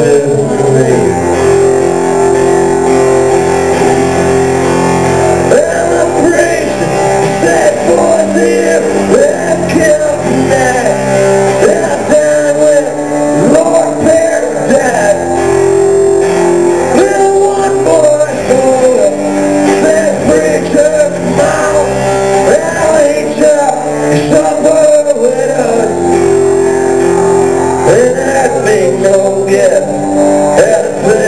done É, é.